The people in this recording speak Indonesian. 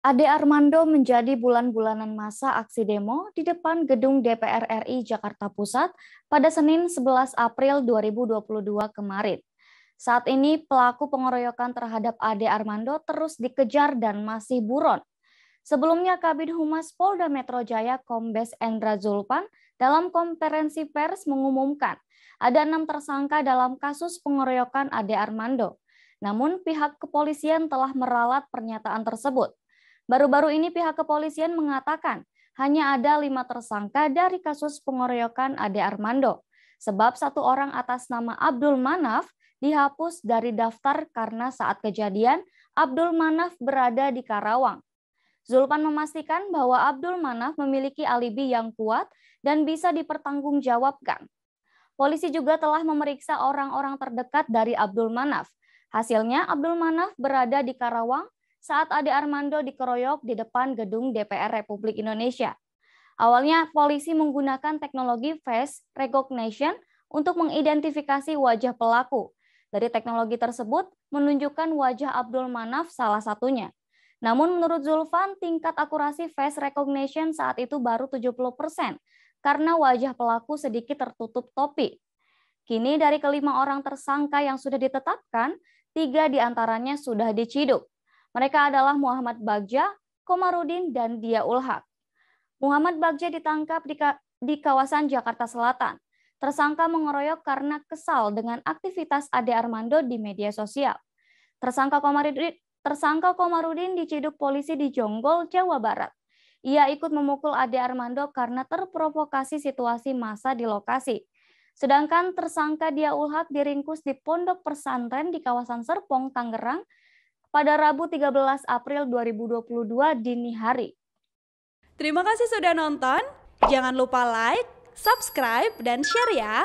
Ade Armando menjadi bulan-bulanan masa aksi demo di depan gedung DPR RI Jakarta Pusat pada Senin 11 April 2022 kemarin. Saat ini pelaku pengeroyokan terhadap Ade Armando terus dikejar dan masih buron. Sebelumnya Kabin Humas Polda Metro Jaya Kombes Endra Zulpan dalam konferensi pers mengumumkan ada enam tersangka dalam kasus pengeroyokan Ade Armando. Namun pihak kepolisian telah meralat pernyataan tersebut. Baru-baru ini pihak kepolisian mengatakan hanya ada lima tersangka dari kasus pengeroyokan Ade Armando, sebab satu orang atas nama Abdul Manaf dihapus dari daftar karena saat kejadian Abdul Manaf berada di Karawang. Zulpan memastikan bahwa Abdul Manaf memiliki alibi yang kuat dan bisa dipertanggungjawabkan. Polisi juga telah memeriksa orang-orang terdekat dari Abdul Manaf. Hasilnya Abdul Manaf berada di Karawang saat Ade Armando dikeroyok di depan gedung DPR Republik Indonesia. Awalnya polisi menggunakan teknologi face recognition untuk mengidentifikasi wajah pelaku. Dari teknologi tersebut menunjukkan wajah Abdul Manaf salah satunya. Namun menurut Zulfan, tingkat akurasi face recognition saat itu baru 70% karena wajah pelaku sedikit tertutup topi. Kini dari kelima orang tersangka yang sudah ditetapkan, tiga di antaranya sudah diciduk. Mereka adalah Muhammad Bagja, Komarudin, dan Dia Ulhak. Muhammad Bagja ditangkap di, di kawasan Jakarta Selatan. Tersangka mengeroyok karena kesal dengan aktivitas Ade Armando di media sosial. Tersangka Komarudin, tersangka Komarudin diciduk polisi di Jonggol, Jawa Barat. Ia ikut memukul Ade Armando karena terprovokasi situasi masa di lokasi. Sedangkan tersangka Dia Ulhak diringkus di pondok pesantren di kawasan Serpong, Tangerang pada Rabu 13 April 2022 dini hari. Terima kasih sudah nonton. Jangan lupa like, subscribe, dan share ya.